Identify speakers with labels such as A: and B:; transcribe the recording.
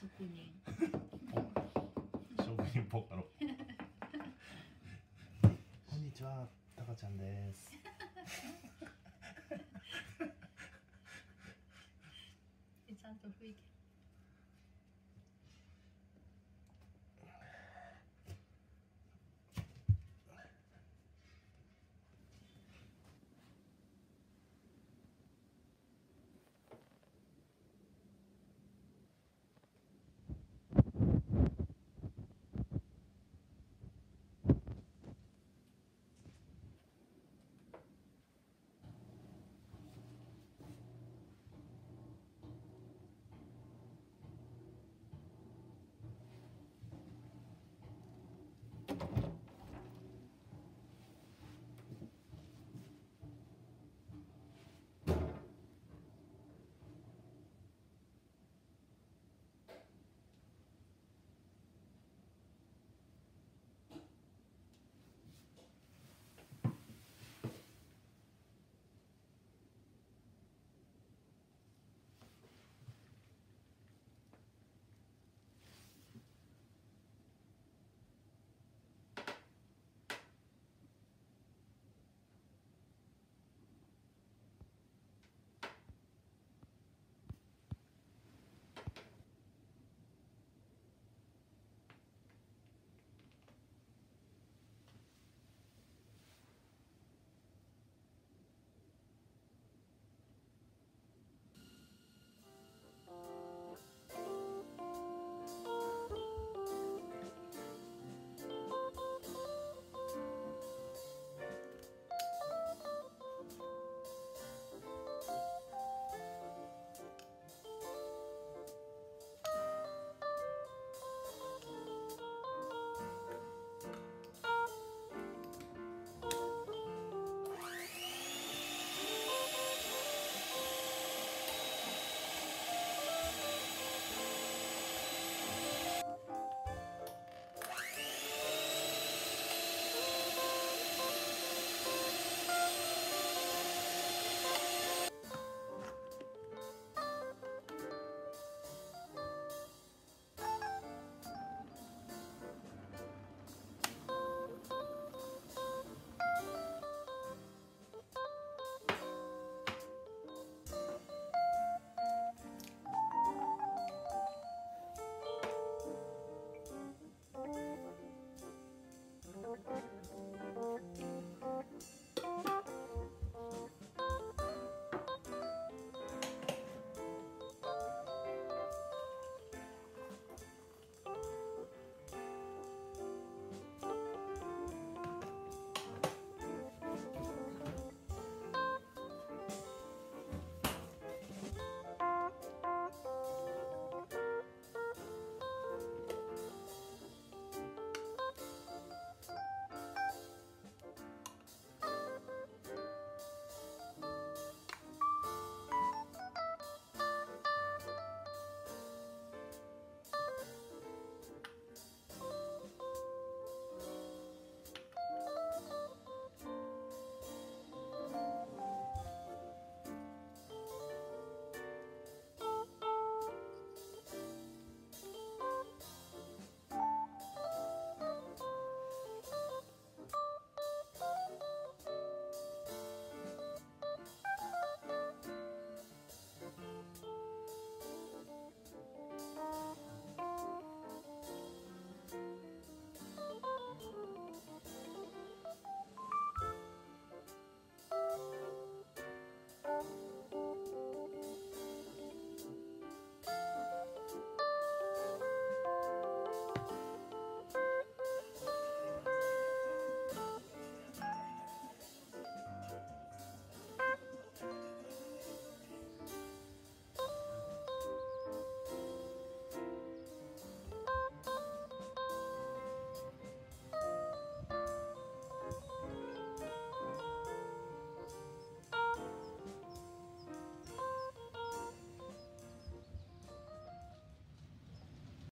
A: 職人。職人ポカロ。こんにちはタカちゃんです。
B: ちゃんと吹いて。